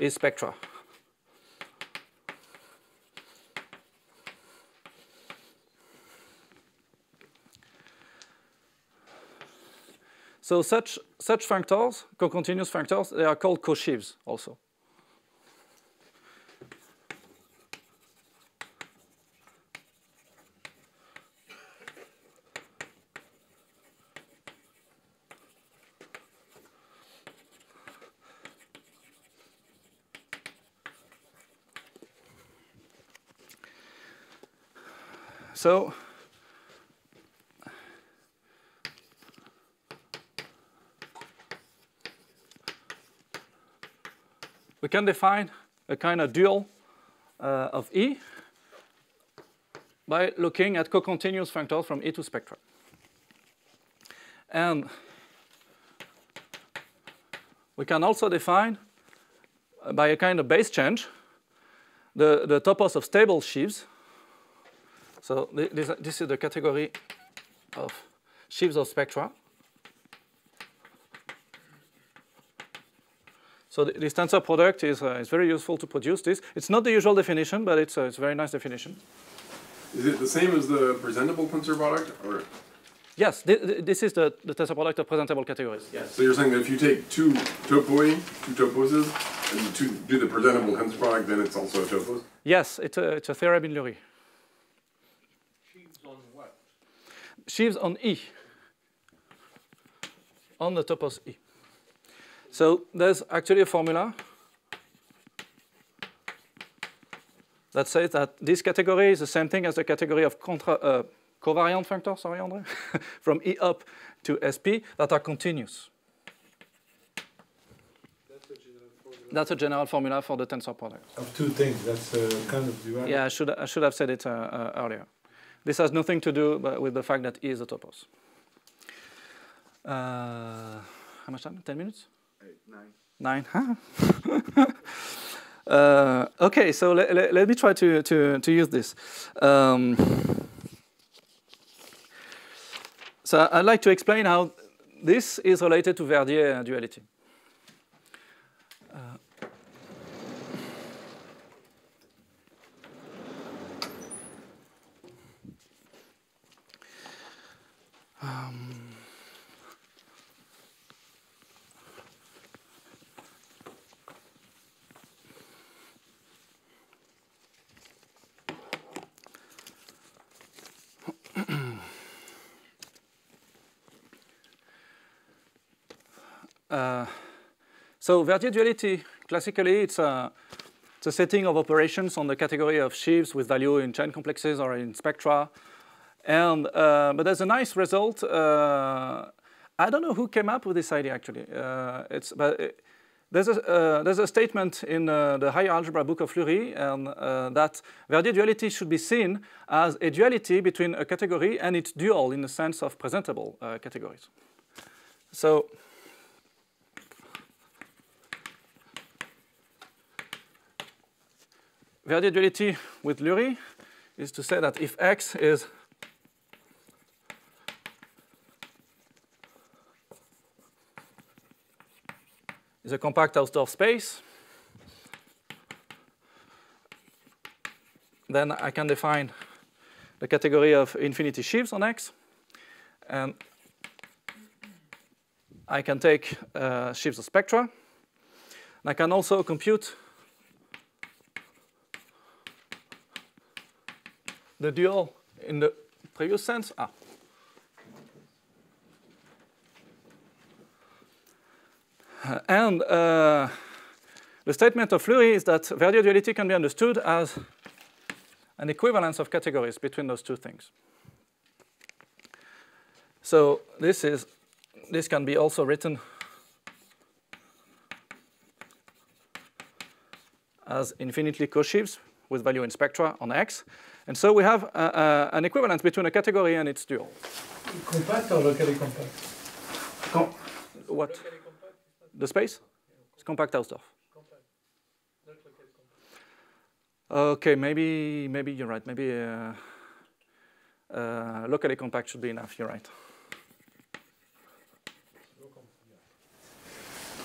is spectra. So such, such functors, co-continuous functors, they are called co-sheaves also. So we can define a kind of dual uh, of E by looking at co-continuous functors from E to spectra. And we can also define uh, by a kind of base change the, the topos of stable sheaves. So this, this is the category of sheaves of spectra. So th this tensor product is, uh, is very useful to produce this. It's not the usual definition, but it's, uh, it's a very nice definition. Is it the same as the presentable tensor product, or? Yes, th th this is the, the tensor product of presentable categories. Yes. So you're saying that if you take two topoi, two toposes, and you two, do the presentable tensor product, then it's also a topos? Yes, it's a, it's a theorem in Lurie. Sheaves on what? Sheaves on E. On the topos E. So there's actually a formula that says that this category is the same thing as the category of contra, uh, covariant functors, sorry, Andre, (laughs) from E up to SP that are continuous. That's a general formula for the tensor product. Of two things, that's uh, kind of duality. Yeah, I should, I should have said it uh, uh, earlier. This has nothing to do but with the fact that E is a topos. Uh, how much time? 10 minutes? Eight, nine. Nine, huh? (laughs) uh, okay, so le le let me try to, to, to use this. Um, so I'd like to explain how this is related to Verdier duality. Um, (clears throat) Uh, so Verdier duality, classically, it's a, it's a setting of operations on the category of sheaves with value in chain complexes or in spectra. And, uh, but there's a nice result. Uh, I don't know who came up with this idea, actually. Uh, it's, but it, there's, a, uh, there's a statement in uh, the higher algebra book of Lurie and, that Verdier duality should be seen as a duality between a category and its dual in the sense of presentable categories. So Verdier duality with Lurie is to say that if X is is a compact Hausdorff space, then I can define the category of infinity sheaves on X, and I can take uh, sheaves of spectra. And I can also compute the dual in the previous sense. Ah. And uh, the statement of Lurie is that Verdier duality can be understood as an equivalence of categories between those two things. So this is this can be also written as infinitely co-sheaves with value in spectra on X. And so we have uh, uh, an equivalence between a category and its dual. Compact or locally compact? Com what? The space? It's compact Hausdorff. Okay, maybe maybe you're right. Maybe uh, uh, locally compact should be enough. You're right.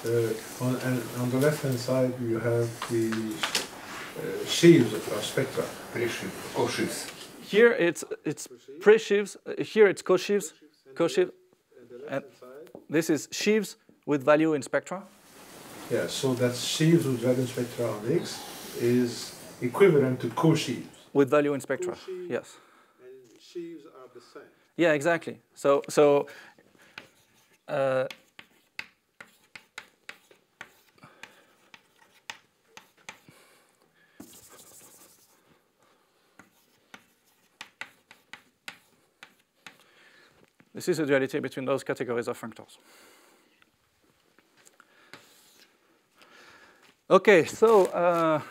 uh, on, and on the left-hand side, you have the uh, sheaves of spectra. Co-sheaves. Here it's it's pre-sheaves. uh, Here it's co-sheaves. Co-sheaves. And this is sheaves with value in spectra. Yeah, so that sheaves with value in spectra on X is equivalent to co-sheaves. With value in spectra. Yes. And sheaves are the same. Yeah, exactly. So so. Uh, This is a duality between those categories of functors. Okay, so uh,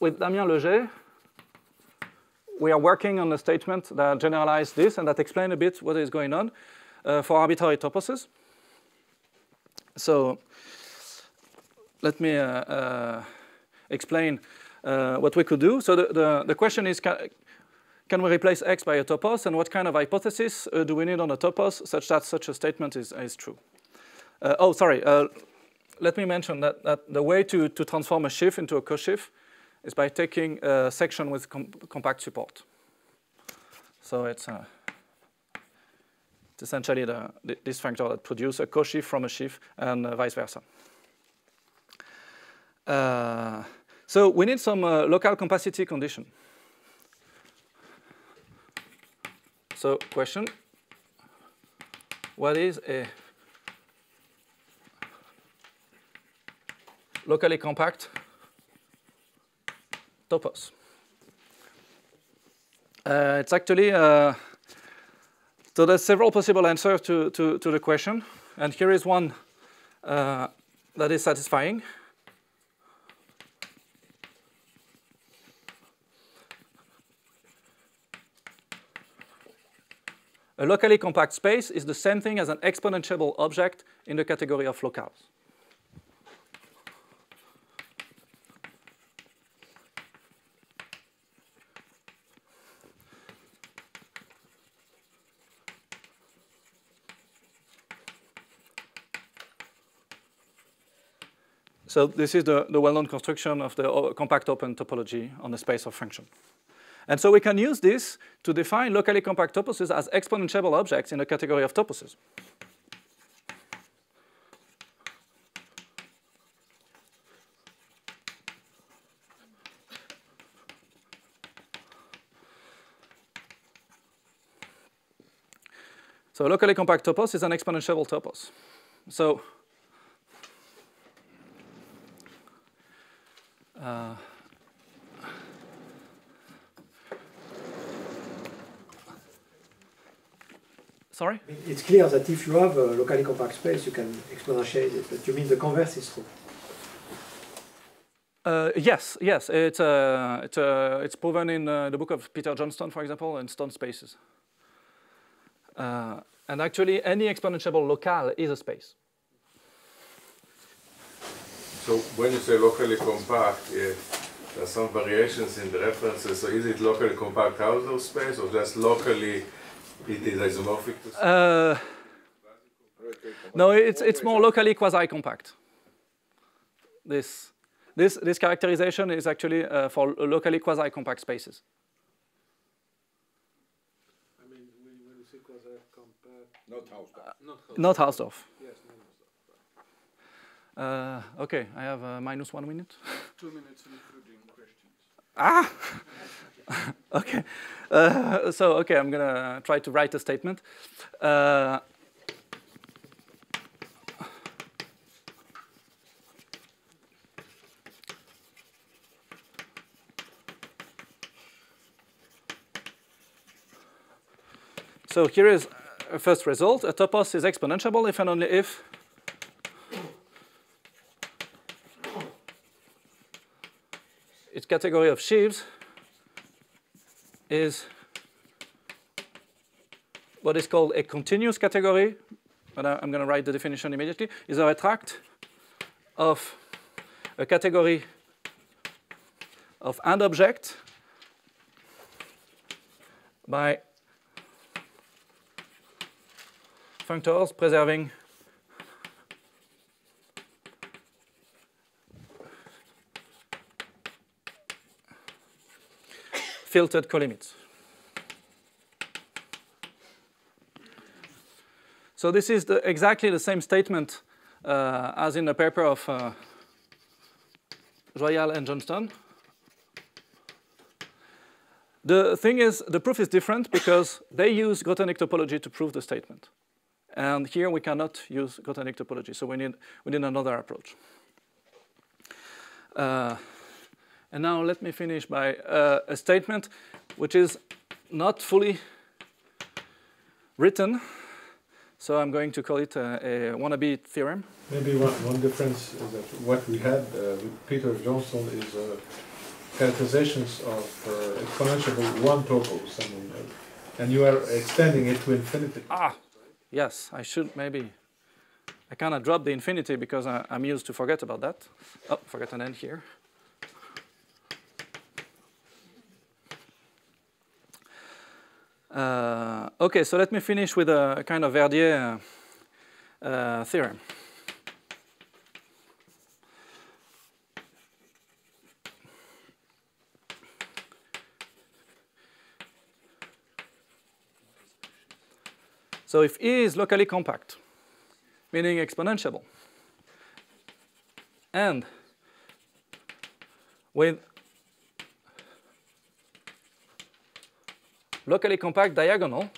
with Damien Lejay, we are working on a statement that generalizes this and that explain a bit what is going on uh, for arbitrary toposes. So let me uh, uh, explain uh, what we could do. So the, the, the question is, can, can we replace x by a topos, and what kind of hypothesis uh, do we need on a topos such that such a statement is, is true? Uh, oh, sorry. Uh, let me mention that, that the way to, to transform a sheaf into a co-sheaf is by taking a section with com compact support. So it's, uh, it's essentially the, th this functor that produces a co-sheaf from a sheaf and uh, vice versa. Uh, so we need some local compacity condition. So question, what is a locally compact topos? Uh, it's actually, uh, so there's several possible answers to, to, to the question, and here is one uh, that is satisfying. A locally compact space is the same thing as an exponentiable object in the category of locales. So this is the, the well-known construction of the uh, compact open topology on the space of function. And so we can use this to define locally compact toposes as exponentiable objects in the category of toposes. So a locally compact topos is an exponentiable topos. So sorry? It's clear that if you have a locally compact space, you can exponentiate it, but you mean the converse is true. Uh, yes, yes, it's, uh, it's, uh, it's proven in uh, the book of Peter Johnstone, for example, in stone spaces. Uh, and actually, any exponentiable locale is a space. So when you say locally compact, eh, there are some variations in the references. So is it locally compact Hausdorff space or just locally it is isomorphic to? Uh, no, it's, it's more locally quasi-compact. This, this, this characterization is actually uh, for locally quasi-compact spaces. I mean, when, when you say quasi-compact. Not Hausdorff. Not Hausdorff. Yes, no, Uh, okay, I have uh, minus one minute. Two minutes including questions. Ah! (laughs) okay. Uh, so, okay, I'm going to try to write a statement. Uh, so here is a first result. A topos is exponentiable if and only if its category of sheaves is what is called a continuous category, but I'm going to write the definition immediately, is a retract of a category of an object by functors preserving filtered colimits. So this is the, exactly the same statement uh, as in the paper of uh, Joyal and Johnstone. The thing is, the proof is different because they use Grothendieck topology to prove the statement. And here we cannot use Grothendieck topology, so we need, we need another approach. Uh, and now let me finish by uh, a statement which is not fully written, so I'm going to call it a, a wannabe theorem. Maybe one, one difference is that what we had uh, with Peter Johnstone is uh, characterizations of uh, exponential one topos, I mean, uh, and you are extending it to infinity. Ah, yes, I should maybe. I cannot drop the infinity because I, am used to forget about that. Oh, forget an end here. Uh, okay, so let me finish with a kind of Verdier uh, uh, theorem. So if E is locally compact, meaning exponentiable, and with locally compact diagonal,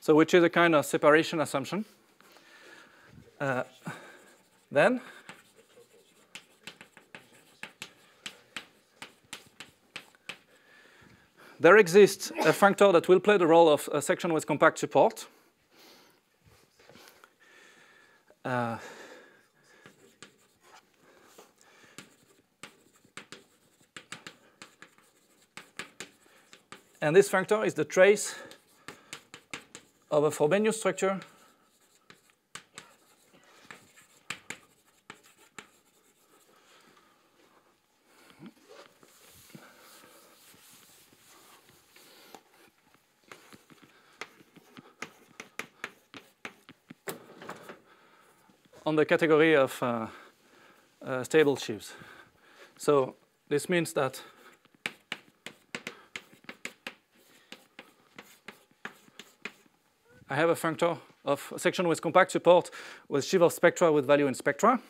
so which is a kind of separation assumption, uh, then there exists a functor that will play the role of a section with compact support. Uh, and this functor is the trace of a Frobenius structure on the category of uh, uh, stable sheaves. So this means that have a functor of section with compact support with sheaf of spectra with value in spectra.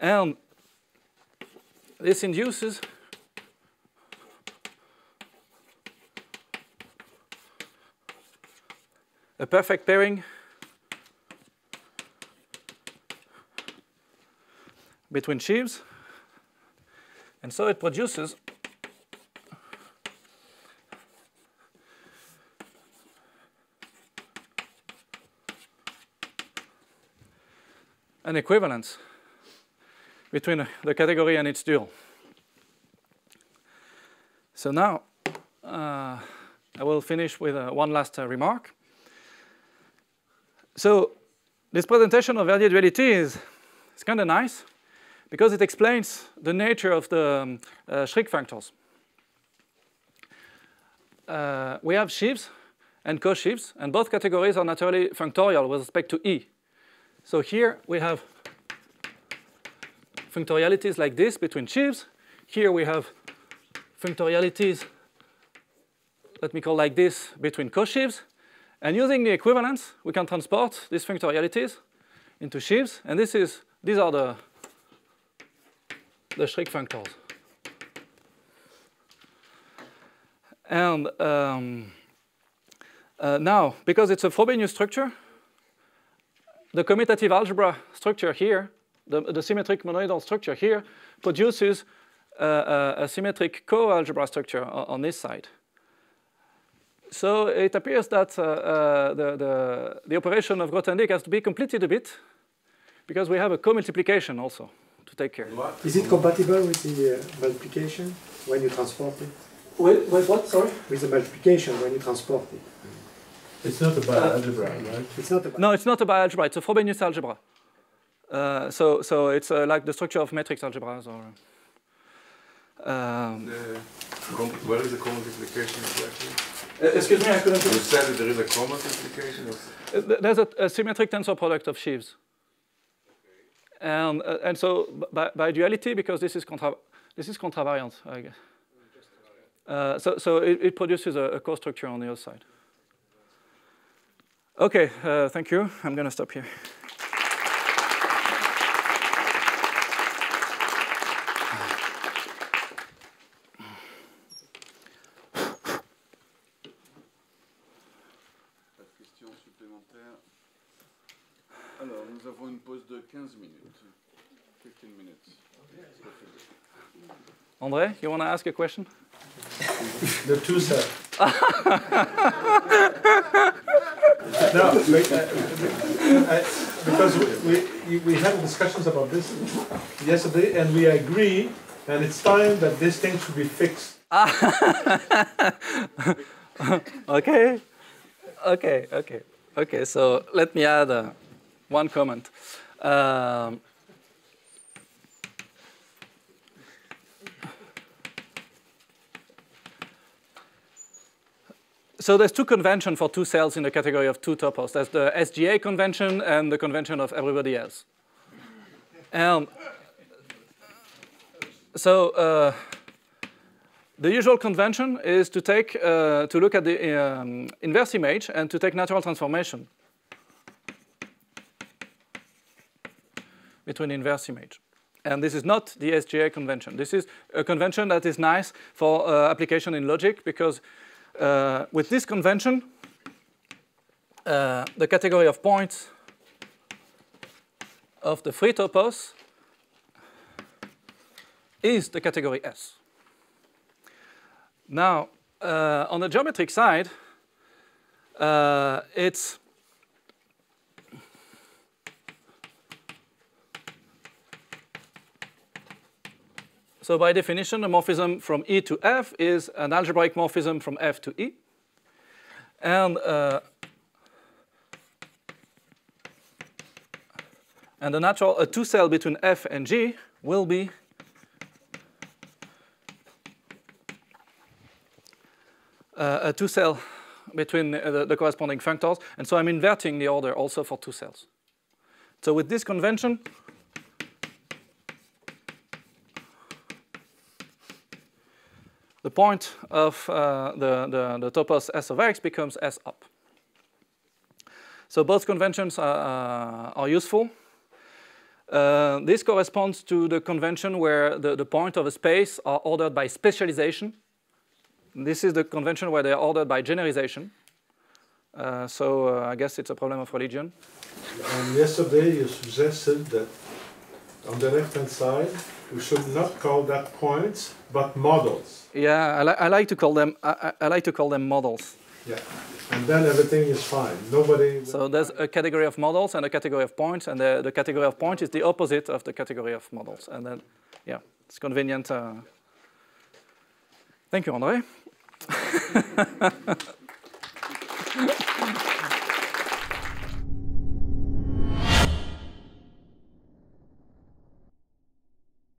And this induces a perfect pairing between sheaves. And so it produces an equivalence between the category and its dual. So now uh, I will finish with uh, one last uh, remark. So this presentation of Verdier duality is, is kind of nice because it explains the nature of the um, uh, shriek functors. Uh, we have sheaves and co-sheaves, and both categories are naturally functorial with respect to E. So here we have functorialities like this between sheaves. Here we have functorialities, let me call like this, between co-sheaves. And using the equivalence, we can transport these functorialities into sheaves. And this is, these are the the shriek functors. And um, uh, now, because it's a Frobenius structure, the commutative algebra structure here, the, the symmetric monoidal structure here, produces uh, a, a, symmetric co-algebra structure on, on, this side. So it appears that uh, uh, the, the, the, operation of Grothendieck has to be completed a bit because we have a co-multiplication also to take care. What? Is it compatible with the uh, multiplication when you transport it? With, with what, sorry? With the multiplication when you transport it. It's not a bialgebra, uh, right? It's not a no, it's not a bialgebra. It's a Frobenius algebra. Uh, so, so it's uh, like the structure of matrix algebras or. Um, the, what is the co-multiplication exactly? excuse me, I couldn't. You said that there is a comma multiplication. Uh, There's a, a symmetric tensor product of sheaves. And, uh, and so by, by duality, because this is, contra this is contravariant, I guess. Uh, so so it, it produces a, a co-structure on the other side. Okay, uh, thank you. I'm going to stop here. Pas de questions supplémentaires. Alors, nous avons une pause de 15 minutes. 15 minutes. André, you want to ask a question? The two cell. (laughs) no, uh, I, because we, we, we had discussions about this yesterday, and we agree, and it's time that this thing should be fixed. (laughs) okay, okay, okay, okay. So let me add uh, one comment. Um, so there's two conventions for two cells in the category of two topos. There's the SGA convention and the convention of everybody else. And so uh, the usual convention is to take uh, to look at the um, inverse image and to take natural transformation between inverse image. And this is not the SGA convention. This is a convention that is nice for uh, application in logic because uh, with this convention, uh, the category of points of the free topos is the category S. Now, uh, on the geometric side, uh, it's So by definition, a morphism from E to F is an algebraic morphism from F to E. And, uh, and the natural, a two cell between F and G will be uh, a two cell between the, the corresponding functors. And so I'm inverting the order also for two cells. So with this convention, point of uh, the, the, the topos S of x becomes S up. So both conventions are, uh, are useful. Uh, this corresponds to the convention where the, the point of a space are ordered by specialization. This is the convention where they are ordered by generalization. Uh, so uh, I guess it's a problem of religion. And yesterday you suggested that on the left-hand side, we should not call that points, but models. Yeah, I, li I like to call them. I, I like to call them models. Yeah, and then everything is fine. Nobody. So there's a category of models and a category of points, and the, the category of points is the opposite of the category of models. And then, yeah, it's convenient. Uh... Thank you, André. (laughs)